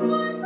was